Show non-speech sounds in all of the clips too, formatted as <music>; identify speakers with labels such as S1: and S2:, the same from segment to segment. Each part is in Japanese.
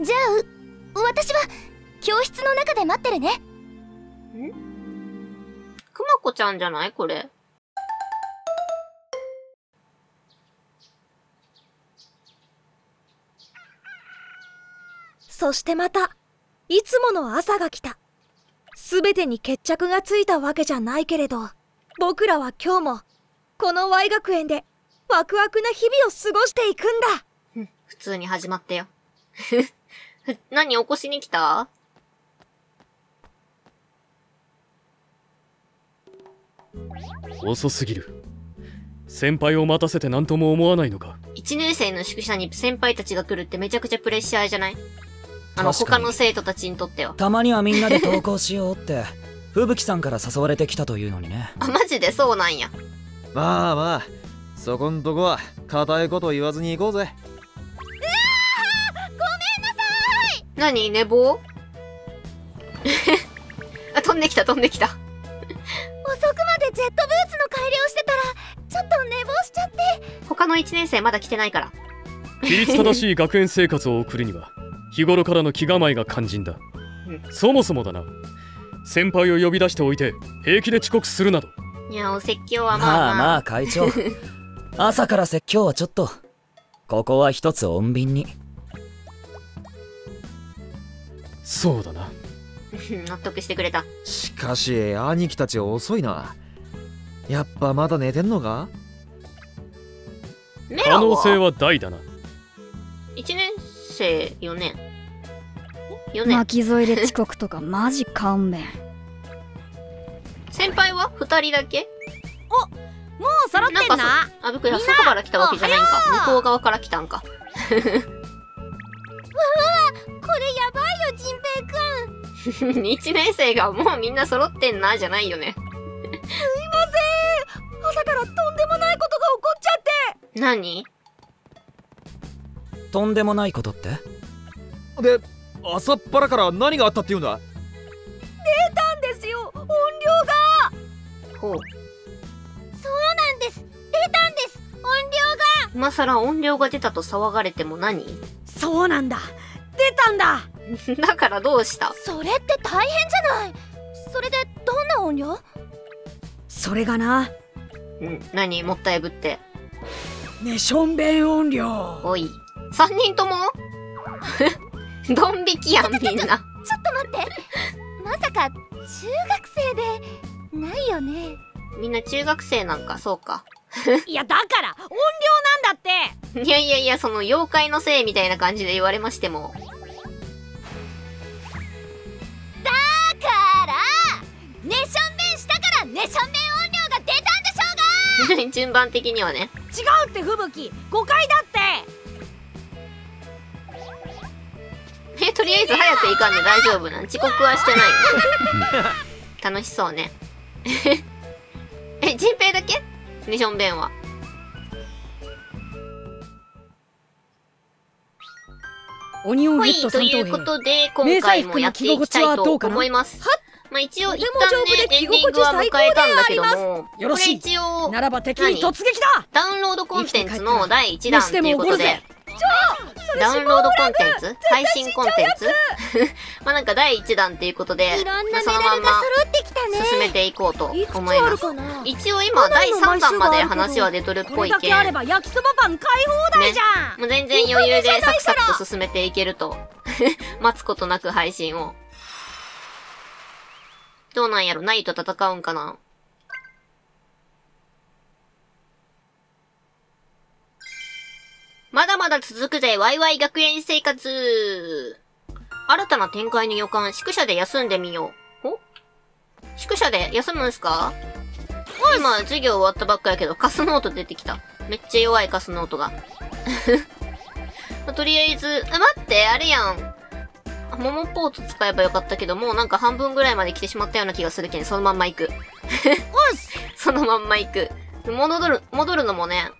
S1: じゃあ私は教室の中で待ってるね。
S2: くまこちゃんじゃない？これ。
S3: そしてまたいつもの朝が来た。全てに決着がついたわけじゃないけれど僕らは今日もこの Y 学園でワクワクな日々を過ごしていくんだ。
S2: 普通に始まったよ。<laughs> 何起こしに来た？
S4: 遅すぎる。先輩を待たせて何とも思わないのか。
S2: 一年生の宿舎に先輩たちが来るってめちゃくちゃプレッシャーじゃない？あの、他の生徒たちにとっては。
S5: たまにはみんなで登校しようって吹雪さんから誘われてきたというのにね。<laughs>
S2: あ、マジでそうなんや。
S6: まあまあそこんとこは固いこと言わずに行こうぜ
S2: 何？寝坊？<laughs> あ、飛んできた飛んできた。
S1: 遅くまでジェットブーツの改良してたらちょっと寝坊しちゃって。
S2: 他の一年生まだ来てないから。
S4: 規律正しい学園生活を送るには日頃からの気構えが肝心だ、そもそもだな。先輩を呼び出しておいて平気で遅刻するなど。
S2: いや、お説教はまあ
S5: ま
S2: まあ。
S5: あまあ会長。<laughs> 朝から説教はちょっと。ここは一つ穏便に
S4: そうだな。<laughs>
S2: 納得してくれた。
S6: しかし兄貴たち遅いな。やっぱまだ寝てんのか？
S4: 可能性
S2: は
S4: は大だな。
S2: 1年生4年。4年。
S7: 巻き添えで遅刻とかマジ勘弁。
S2: 先輩は？2人だけ？
S8: もう揃ってんな。
S2: なんかあ、僕ら外から来たわけじゃないんか。向こう側から来たんか。
S1: これやばいよジンペイくん。<laughs>
S2: 1年生がもうみんな揃ってんな、じゃないよね。
S3: 朝からとんでもないことが起こっちゃって。
S2: 何？
S5: とんでもないことって？
S6: で朝っぱらから何があったっていうんだ？
S3: 出たんですよ音量が。
S2: ほう。
S1: そうなんです。出たんです音量
S2: 今更音量が出たと騒がれても何？
S8: そうなんだ出たんだ。<laughs>
S2: だからどうした？
S1: それって大変じゃない。それでどんな音量？
S8: それがな。
S2: うん、何？もったいぶって。
S8: ねしょんべん音量。
S2: おい。3人とも？<laughs> ドン引きやん、みんな。
S1: ちょっと待って。まさか中学生でないよね。
S2: みんな中学生なんか、そうか。
S8: いやだから音量なんだって。
S2: いやいやいや、その妖怪のせいみたいな感じで言われましても。
S1: だからねしょんべんしたからねしょんべん音量が出たんでしょうが。<laughs>
S2: 順番的にはね。
S8: 違うって吹雪。誤解だって。
S2: え、とりあえず早く行かんで大丈夫なん？遅刻はしてない。の <laughs> 楽しそうね。<laughs> え、ジンペイだけ？ねしょんべんは。はい、
S8: オニオンヘッド
S2: と
S8: 3
S2: いうことで、今回もやっていきたいと思います。まあ一応、一旦ね、エンディングは迎えたんだけども、これ
S8: よろしい。
S2: 一応、
S8: ならば敵に突撃だ！
S2: ダウンロードコンテンツの第1弾ということで、ダウンロードコンテンツ？配信コンテンツ？<laughs> まあなんか第1弾っていうことで、そ
S1: ダ
S2: のまんま進めていこうと思います。一応今第3弾まで話は出とるっぽいけん、
S8: だけあれば焼きそばパン買い放題じゃん、
S2: もう全然余裕でサクサクと進めていけると。<laughs> 待つことなく配信を。どうなんやろ？ナイと戦うんかな？まだまだ続くぜ、ワイワイ学園生活新たな展開の予感、宿舎で休んでみよう。お宿舎で休むんすか？今、授業終わったばっかやけど、カスノート出てきた。めっちゃ弱いカスノートが。ま <laughs> あとりあえず、あ、待って、あれやん。あモモポート使えばよかったけど、もうなんか半分ぐらいまで来てしまったような気がするけん、そのまんま行く。<laughs> そのまんま行く。戻る、戻るのもね、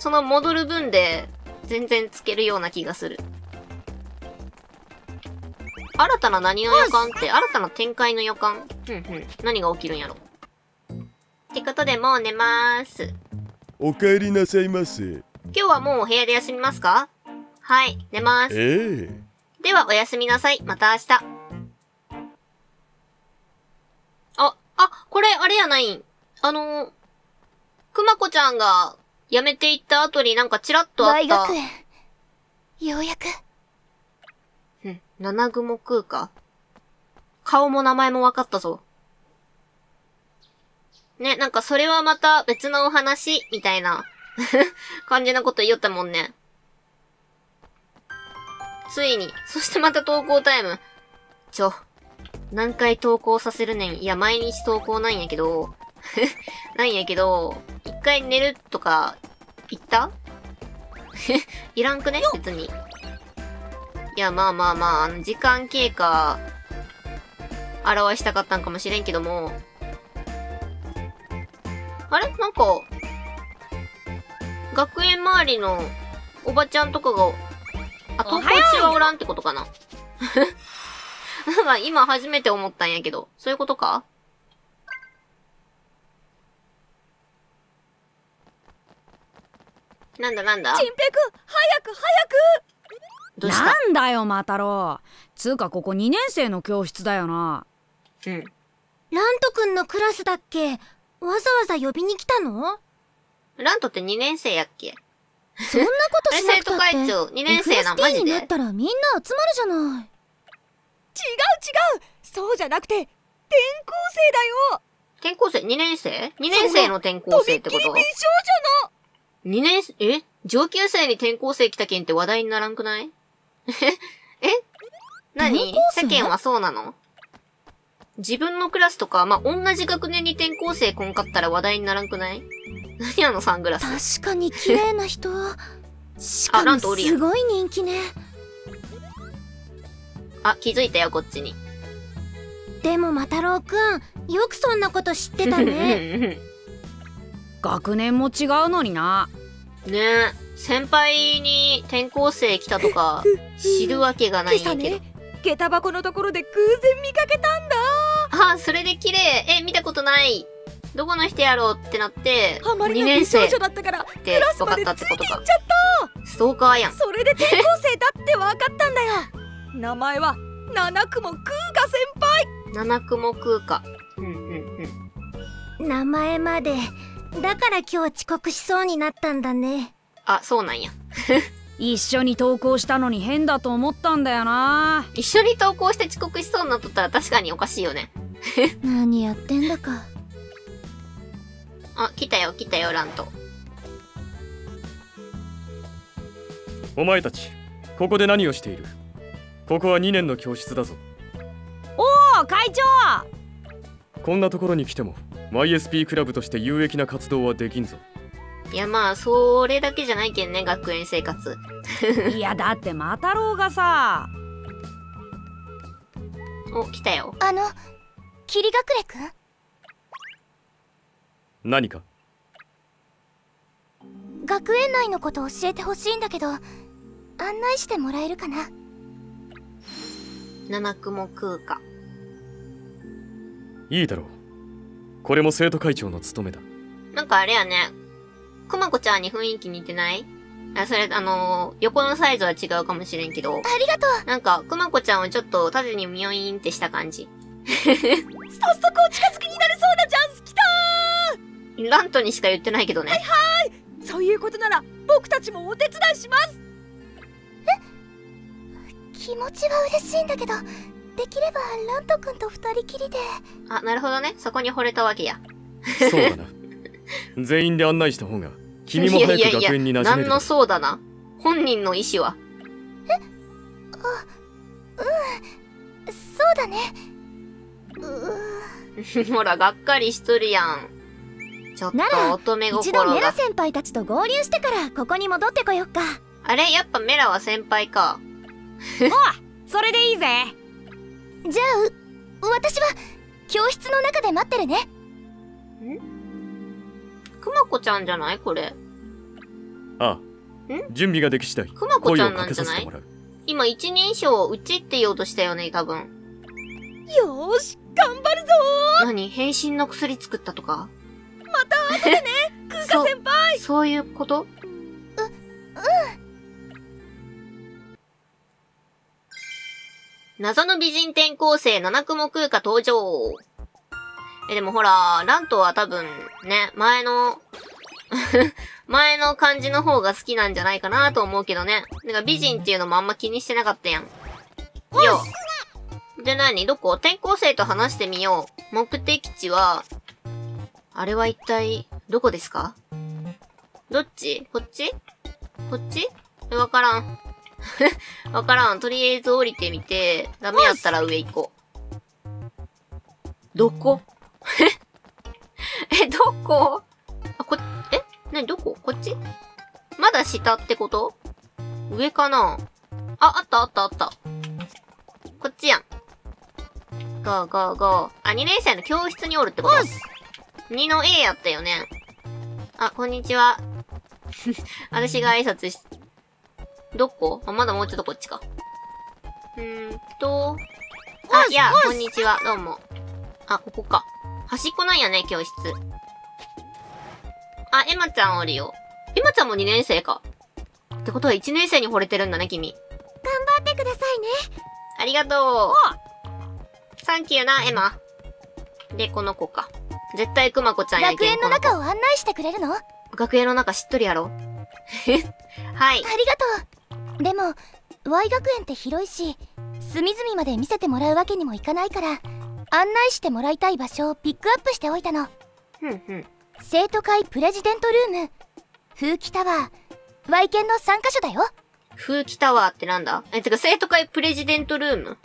S2: その戻る分で、全然つけるような気がする。新たな何の予感って、新たな展開の予感ふんふん。何が起きるんやろ。ってことで、もう寝まーす。
S9: お帰りなさいませ。
S2: 今日はもうお部屋で休みますか？はい、寝ます。
S9: ええ
S2: では、おやすみなさい。また明日。あ、あ、これ、あれやないん。あの、くまこちゃんが辞めていった後になんかチラッとあった。
S1: Y 学園ようやく
S2: うん、七雲空か。顔も名前も分かったぞ。ね、なんかそれはまた別のお話、みたいな <laughs> 感じのこと言おったもんね。ついに、そしてまた投稿タイム。ちょ、何回投稿させるねん。いや、毎日投稿なんやけど、<laughs> なんやけど、一回寝るとか、言った？<laughs> いらんくね？別に。いや、まあまあまあ、あの、時間経過、表したかったんかもしれんけども。あれ？なんか、学園周りのおばちゃんとかが、あ、投稿中はおらんってことかな？<laughs> なんか今初めて思ったんやけど、そういうことか？なんだなんだ？
S3: チンペくん早く早
S2: どうした？
S8: なんだよマタロウつうかここ2年生の教室だよな。
S2: うん。
S1: ラント君のクラスだっけ？わざわざ呼びに来たの？
S2: ラントって2年生やっけ？
S1: そんなことしなくたって。
S2: 生徒会長2年生なマジで？
S1: になったらみんな集まるじゃない。
S3: 違う違う。そうじゃなくて転校生だよ。
S2: 転校生 ?2 年生 ?2 年生の転校
S3: とび
S2: 生ってこと？
S3: っきり美少女の
S2: ?2 年生、え？上級生に転校生来た件って話題にならんくない？<laughs> え？何？
S1: 転校生？
S2: 世間はそうなの？自分のクラスとか、まあ、同じ学年に転校生こんかったら話題にならんくない？<laughs> 何あの？サングラス。
S1: 確かに綺麗な人 <laughs> し
S2: あ
S1: かもすごい人気ね。
S2: あ、気づいたよ、こっちに。
S1: でもマタロウくんよくそんなこと知ってたね
S8: 学年も違うのにな
S2: ねえ、先輩に転校生来たとか、<laughs> 知るわけがないん
S3: 今朝
S2: やけど。
S3: ね下駄箱のところで偶然見かけたんだ
S2: あ、それで綺麗え、見たことないどこの人やろうってなって、
S3: あまり
S2: 2年生
S3: の美少女だったからクラス
S2: 分か
S3: までつい
S2: ったってことか
S3: ていっちゃっ
S2: ストーカーやん
S3: た。それで転校生だって分かったんだよ名前は七雲空ガ先輩
S2: 七雲空か。うんうんうん。
S1: 名前までだから今日遅刻しそうになったんだね
S2: あ、そうなんや。<laughs>
S8: 一緒に登校したのに変だと思ったんだよな
S2: 一緒に登校して遅刻しそうになっとったら確かにおかしいよね。<laughs>
S1: 何やってんだか
S2: あ、来たよ来たよ、ラント。
S4: お前たちここで何をしている？ここは2年の教室だぞ
S8: お会長
S4: こんなところに来ても YSP クラブとして有益な活動はできんぞ
S2: いやまあ、それだけじゃないけんね、学園生活。<laughs>
S8: いやだってマタロウがさ
S2: お、来たよ。
S1: あの霧隠れくん
S4: 何か？
S1: 学園内のこと教えてほしいんだけど案内してもらえるかな？
S2: 七雲空か。
S4: いいだろうこれも生徒会長の務めだ
S2: なんかあれやね。くまこちゃんに雰囲気似てない？あ、それ、あのー横のサイズは違うかもしれんけど。
S1: ありがとう
S2: なんか、くまこちゃんをちょっと縦にミヨイーンってした感じ。<laughs>
S3: 早速お近づきになれそうなチャンス来た
S2: ラントにしか言ってないけどね。
S3: そういうことなら僕たちもお手伝いします
S1: 気持ちは嬉しいんだけどできればラント君と二人きりで
S2: あ、なるほどね。そこに惚れたわけや。
S4: そうだな <laughs> 全員で案内した方が君も早く学園に馴染め
S2: 何の
S4: るだろ
S2: そうだな。本人の意思は。
S1: そうだねう <laughs>
S2: ほら、がっかりしとるやん。ちょっと
S1: なら
S2: 乙女
S1: 一度
S2: 心が。
S1: メラ先輩たちと合流してからここに戻ってこよっか
S2: あれ？やっぱメラは先輩か。
S8: それでいいぜ
S1: じゃあう私は教室の中で待ってるね。
S2: くまこちゃんじゃない？これ。
S4: ああ準備ができ次第
S2: くまこちゃん
S4: 声をかけ
S2: なんじゃない？
S4: させてもらう。
S2: 今一人称うちって言おうとしたよね、多分。
S3: よーし頑張るぞ
S2: 何？変身の薬作ったとか？
S3: また後でね空
S2: そう
S3: ガ先輩。
S2: そういうこと？謎の美人転校生七雲空花登場。え、でもほら、ラントは多分、ね、前の、<laughs> 前の感じの方が好きなんじゃないかなと思うけどね。なんか美人っていうのもあんま気にしてなかったやん。よ。で何？どこ？転校生と話してみよう。目的地は、あれは一体、どこですか？どっち？こっち？こっち？わからん。<laughs> わからん。とりあえず降りてみて、ダメやったら上行こう。どこ？<laughs> え、どこ？あ、こ、え？なにどこ？こっち？まだ下ってこと？上かな？あ、あったあったあった。こっちやん。ゴーゴーゴー。あ、2年生の教室におるってこと ?2 の A やったよね。あ、こんにちは。<laughs> 私が挨拶し、どこ？あ、まだもうちょっとこっちか。うーんと、あ、いや、こんにちは。どうも。あ、ここか。端っこなんやね、教室。あ、エマちゃんおるよ。エマちゃんも2年生か。ってことは1年生に惚れてるんだね、君。
S1: 頑張ってくださいね
S2: ありがとう。サンキューな、エマ。で、この子か。絶対クマコちゃんや
S1: 学園の中を案内してくれるの？あ
S2: 学園の中知っとるやろ <laughs> はい。
S1: りがとうでも Y 学園って広いし隅々まで見せてもらうわけにもいかないから案内してもらいたい場所をピックアップしておいたの。生徒会プレジデントルーム。風紀タワー。Y 研の3カ所だよ。
S2: 風紀タワーってなんだ？え、てか生徒会プレジデントルーム？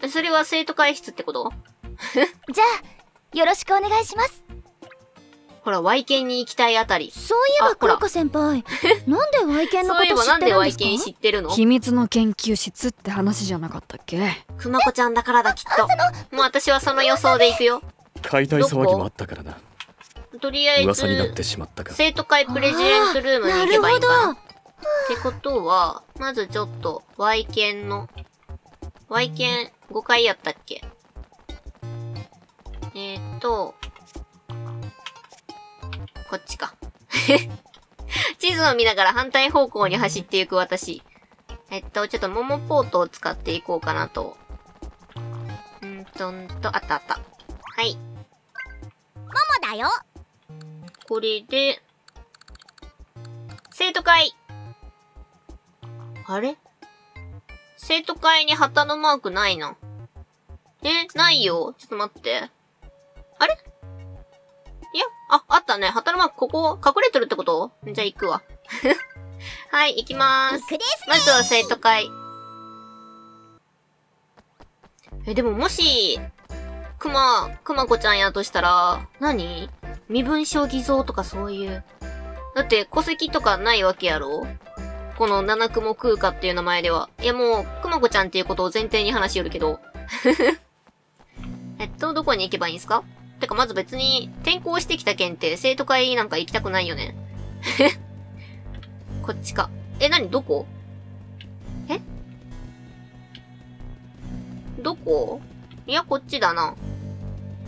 S2: えそれは生徒会室ってこと？<laughs>
S1: じゃあよろしくお願いします
S2: ほら、Y 研に行きたいあたり。
S7: そういえば
S2: あほら。
S7: クロカ先輩。<laughs> なんで愛犬の
S2: そういえばなんで
S7: こと知ってるんですか
S2: 研知ってるの？
S8: 秘密の研究室って話じゃなかったっけ？
S2: くまこちゃんだからだ、きっと。もう私はその予想で行くよ。
S4: 解体騒ぎもあったからな
S2: とりあえず
S4: 噂になって、しまったか
S2: 生徒会プレジデントルームに行けばいいんかな。
S7: なる
S2: ってことは、まずちょっと、Y 研の、Y 研5回やったっけ？えーっと、こっちか。<laughs> 地図を見ながら反対方向に走っていく私。えっと、ちょっとモモポートを使っていこうかなと。んーとんと、あったあった。はい。
S1: もだよ
S2: これで、生徒会。あれ？生徒会に旗のマークないな。え、ないよ。ちょっと待って。あれ？いや、あ、あったね。旗のマークここ隠れてるってこと？じゃあ行くわ。<laughs> はい、行きまーす。まずは生徒会。え、でももし、くま、くまこちゃんやとしたら、何？身分証偽造とかそういう。だって戸籍とかないわけやろ？この七雲空花っていう名前では。いやもう、くまこちゃんっていうことを前提に話しよるけど。<laughs> えっと、どこに行けばいいんすか？てかまず別に転校してきた件って生徒会なんか行きたくないよね。<laughs> こっちか。え、なにどこ？え？どこ？いや、こっちだな。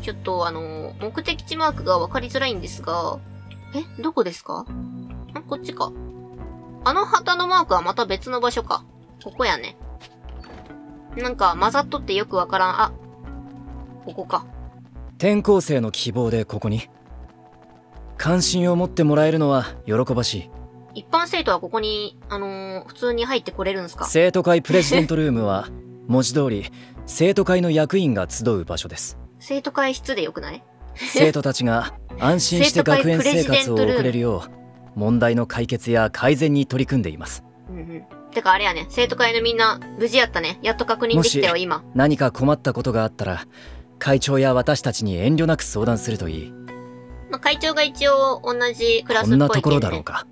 S2: ちょっとあの、目的地マークがわかりづらいんですが、え、どこですか？んこっちか。あの旗のマークはまた別の場所か。ここやね。なんか混ざっとってよくわからん。あ、ここか。
S5: 転校生の希望でここに。関心を持ってもらえるのは喜ばしい。
S2: 一般生徒はここに、あのー普通に入ってこれるんすか？
S5: 生徒会プレジデントルームは <laughs> 文字通り生徒会の役員が集う場所です。
S2: 生徒会室でよくない？
S5: 生徒たちが安心して学園生活を送れるよう問題の解決や改善に取り組んでいます。
S2: うんうん。てかあれやね、生徒会のみんな無事やったね。やっと確認できたよ、
S5: もし
S2: 今。
S5: 何か困ったことがあったら会長や私たちに遠慮なく相談するといい
S2: まあ、会長が一応同じクラスっぽい。
S5: こんなところだろうか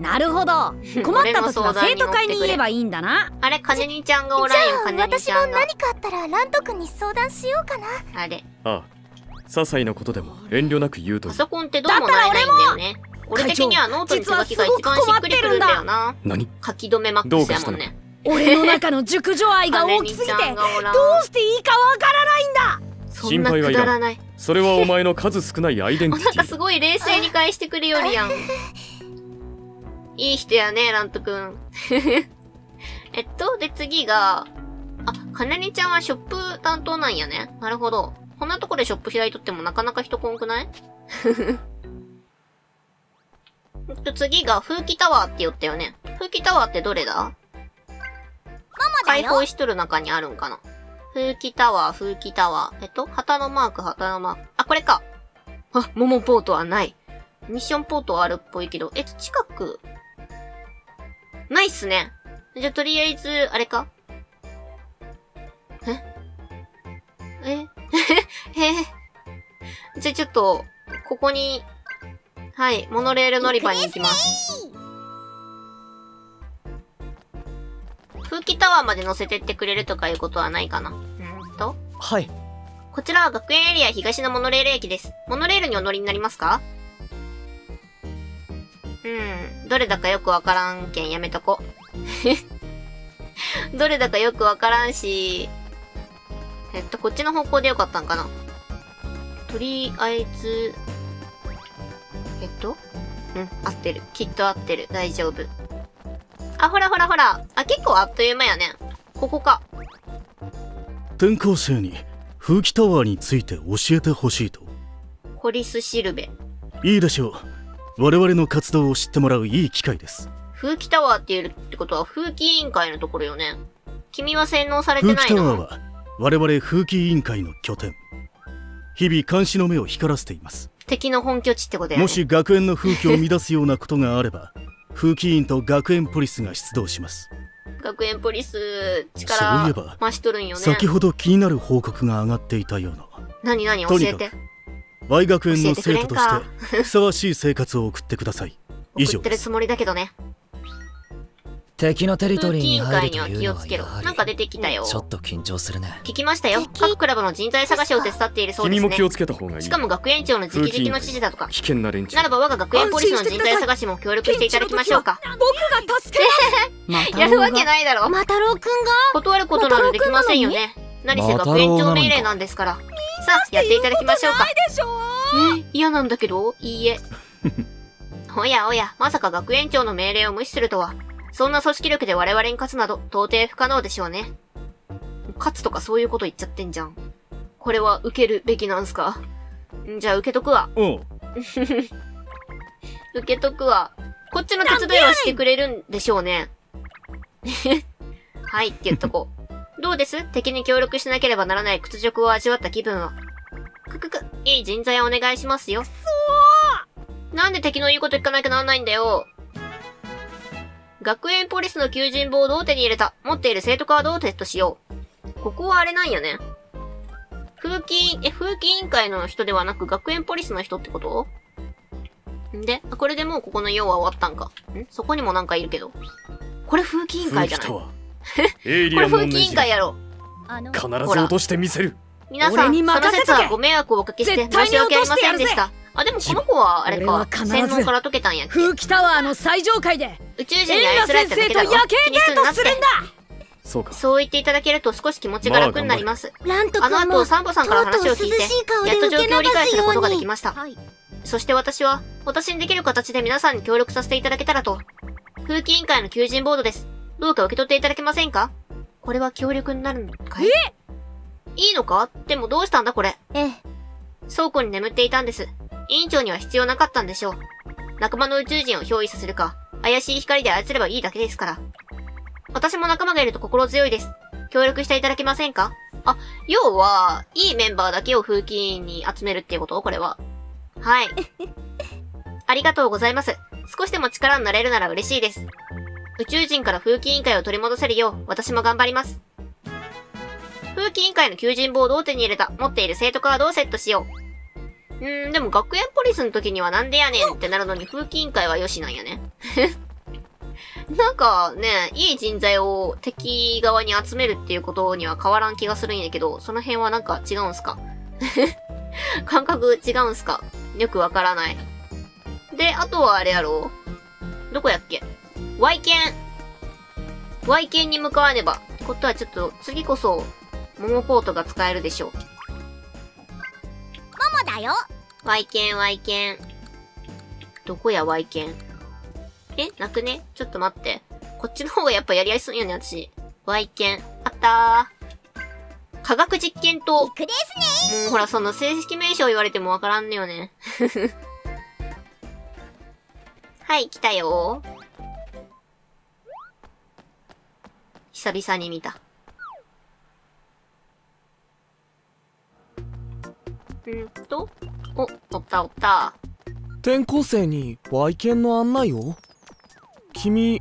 S8: なるほど <laughs> 困った時は生徒会に言えばいいんだな
S2: あれ、カネニちゃんがおらんよ、カネニ
S1: 私も
S2: ちゃんが。
S1: 何かあったらラント君に相談しようかな
S2: あれ。
S4: ああ些細なことでも遠慮なく言うと
S2: パソコンってどうもなれないんだよね。俺的にはノートに手書きが一番しっくりくるんだよな。
S4: 何？
S2: 書き留めマックスやもんね。
S8: 俺の中の熟女愛が大きすぎて <laughs> どうしてだ
S2: そんなくだらない。
S4: それはお前の数少ないアイデンティ
S2: なん
S4: ティ
S2: かすごい冷静に返してくれよりやん。いい人やね、ラントくん。<laughs> えっと、で、次が、あ、かなりちゃんはショップ担当なんやね。なるほど。こんなとこでショップ開いとってもなかなか人来んくない？え <laughs> っと、次が、風紀タワーって言ったよね。風紀タワーってどれだ？
S1: ママだ
S2: 開
S1: よ
S2: 放しとる中にあるんかな風紀タワー、風紀タワー。えっと、旗のマーク、旗のマーク。あ、これか。あ、モモポートはない。ミッションポートはあるっぽいけど、えっと、近く。ないっすね。じゃ、とりあえず、あれかえ？え？へ <laughs> え？じゃ、ちょっと、ここに、はい、モノレール乗り場に行きます。風紀タワーまで乗せてってくれるとかいうことはないかなうんと？
S5: はい
S2: こちらは学園エリア東のモノレール駅です。モノレールにお乗りになりますか？うん。どれだかよくわからんけんやめとこ。<laughs> どれだかよくわからんし、えっと、こっちの方向でよかったんかな。とりあえず、えっと？うん、合ってる。きっと合ってる。大丈夫。あ、ほらほらほら。あ、結構あっという間やね。ここか。
S9: 転校生に風紀タワーについて教えてほしいと
S2: ホリスシルベ。
S9: いいでしょう我々の活動を知ってもらういい機会です
S2: 風紀タワーって言うってことは風紀委員会のところよね。君は洗脳されて
S9: 風
S2: ないの？
S9: 紀タワーは我々風紀委員会の拠点日々監視の目を光らせています
S2: 敵の本拠地ってことやね。
S9: もし学園の風紀を乱すようなことがあれば風紀委員と学園ポリスが出動します
S2: 学園ポリス、力増しとるんよね。
S9: 先ほど気になる報告が上がっていたような
S2: 何何教えて。
S9: Y 学園の生徒と
S2: か
S9: してふさわしい生活を送ってください以上です
S2: 送ってるつもりだけどね。
S5: 敵のテリトリーに
S2: 員会には
S5: 入るという
S2: 気をつけろ
S5: のはやは。り
S2: なんか出てきたよ。
S5: ちょっと緊張するね
S2: 聞きましたよ。
S1: 敵
S2: 各クラブの人材探しを手伝っているそうですね
S4: 君も気。をつけた方がいい
S2: しかも学園長の直々の指示だとか。
S4: 危険な連中
S2: ならば我が学園ポリスの人材探しも協力していただきましょうか。
S3: 僕が助けます <laughs>
S2: やるわけないだろ。
S1: マタロウくんが？
S2: 断ることなどできませんよね。何せ学園長命令なんですから。さあ、やっていただきましょうか。え、嫌なんだけど？いいえ。<laughs> おやおや、まさか学園長の命令を無視するとは。そんな組織力で我々に勝つなど、到底不可能でしょうね。勝つとかそういうこと言っちゃってんじゃん。これは受けるべきなんすか？んじゃあ受けとくわ。
S9: おう <laughs>
S2: 受けとくわ。こっちの手伝いはしてくれるんでしょうね。<laughs> はいって言っとこう。どうです？敵に協力しなければならない屈辱を味わった気分は。くくく、いい人材をお願いしますよ。なんで敵の言うこと聞かなきゃならないんだよ。学園ポリスの求人ボードを手に入れた。持っている生徒カードをテストしよう。ここはあれなんやね。風紀、え、風紀委員会の人ではなく学園ポリスの人ってこと？んで、あこれでもうここの用は終わったんか。ん？そこにもなんかいるけど。これ風紀委員会じゃない？これ風紀委員会やろ。
S1: あの
S4: 必ず落としてみせる
S2: 皆さん、その説はご迷惑をおかけして申し訳ありませんでし
S3: 落
S2: た。あ、でもこの子はあれか
S8: 俺は、必ず
S2: 洗脳から解けたんやっけ？
S8: 風紀タワーの最上階で
S2: 宇宙人に
S3: エンラ
S2: 操られただけだろ？
S3: 先生と夜景
S2: 気にす
S3: るんだ
S4: そうか
S2: そう言っていただけると少し気持ちが楽になります。
S1: ラント
S2: あの後、サンボさんから話を聞いて、やっと状況を理解することができました。
S1: はい
S2: そして私は、私にできる形で皆さんに協力させていただけたらと。風紀委員会の求人ボードです。どうか受け取っていただけませんか？これは協力になるのかい？え？いいのか？でもどうしたんだこれ？
S1: ええ
S2: 倉庫に眠っていたんです。委員長には必要なかったんでしょう。仲間の宇宙人を憑依させるか、怪しい光で操ればいいだけですから。私も仲間がいると心強いです。協力していただけませんか？あ、要は、いいメンバーだけを風紀委員に集めるっていうこと？これは。はい。<laughs> ありがとうございます。少しでも力になれるなら嬉しいです。宇宙人から風紀委員会を取り戻せるよう、私も頑張ります。風紀委員会の求人ボードを手に入れた。持っている生徒カードをセットしよう。うん、でも学園ポリスの時にはなんでやねんってなるのに風紀委員会はよしなんやね。<laughs> なんかね、いい人材を敵側に集めるっていうことには変わらん気がするんやけど、その辺はなんか違うんすか？<laughs> 感覚違うんすか？よくわからない。で、あとはあれやろ？どこやっけ ?Y 剣 !Y 剣に向かわねば。ことはちょっと次こそ、モモポートが使えるでしょう。
S1: ママだよ
S2: Y 剣 Y 剣。どこや Y 剣。えなくね？ちょっと待って。こっちの方がやっぱやりやすいよね、私。Y 剣。あったー。科学実験と、もうほら、その正式名称言われてもわからんねよね。<laughs> はい、来たよ久々に見た。んと、お、おったおった。
S10: 転校生に Y 剣の案内を？君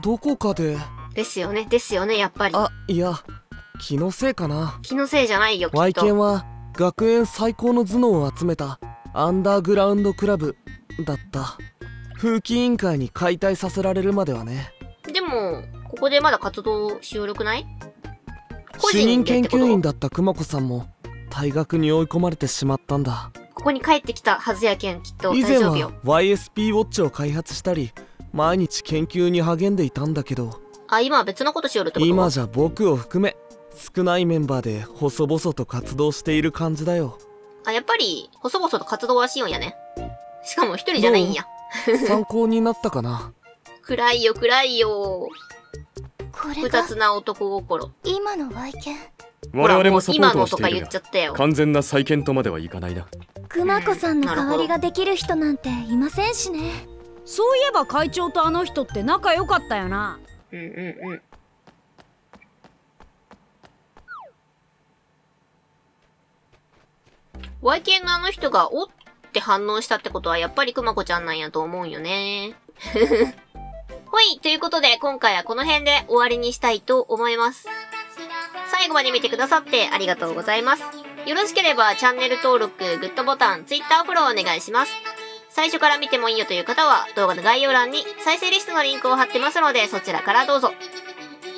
S10: どこかで？
S2: ですよね、ですよね、やっぱり。
S10: あいや気のせいかな。
S2: 気のせいじゃないよ、きっと。
S10: Y 剣は学園最高の頭脳を集めたアンダーグラウンドクラブだった。風紀委員会に解体させられるまではね。
S2: でも、ここでまだ活動しよるくない？個
S10: 主任研究員だった熊子さんも退学に追い込まれてしまったんだ
S2: ここに帰ってきたはずやけん、きっと
S10: 以前は
S2: 大丈夫よ。
S10: YSP ウォッチを開発したり毎日研究に励んでいたんだけど
S2: あ、今は別のことしよるってこと？
S10: 今じゃ僕を含め少ないメンバーで細々と活動している感じだよ
S2: あ、やっぱり、細々と活動はしよんやね。しかも一人じゃないんや。
S10: 参考になったかな <laughs>
S2: 暗いよ、暗いよ。
S1: これが
S2: 二つな男心。
S1: 今の Y 剣
S4: 我々もサポート
S2: 今の
S4: はしている
S2: とか言っちゃったよ
S4: が。完全な再建とまではいかないな
S7: 熊子さんの代わりができる人なんていませんしね
S8: そういえば会長とあの人って仲良かったよな
S2: うんうんうん。ワイケンのあの人がおって反応したってことはやっぱりくまこちゃんなんやと思うんよね。<laughs> ほい、ということで今回はこの辺で終わりにしたいと思います。最後まで見てくださってありがとうございます。よろしければチャンネル登録、グッドボタン、Twitter フォローお願いします。最初から見てもいいよという方は動画の概要欄に再生リストのリンクを貼ってますのでそちらからどうぞ。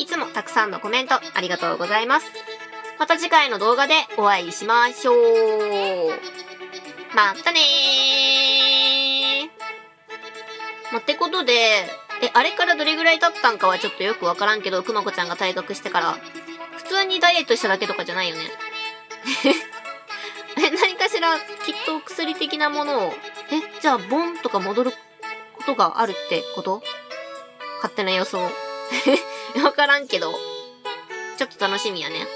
S2: いつもたくさんのコメントありがとうございます。また次回の動画でお会いしましょう。またねー。ま、ってことで、え、あれからどれぐらい経ったんかはちょっとよくわからんけど、くまこちゃんが退学してから、通にダイエットしただけとかじゃないよね。<laughs> え、何かしら、きっと薬的なものを、え、じゃあ、ボンとか戻ることがあるってこと？勝手な予想。<laughs> わからんけど、ちょっと楽しみやね。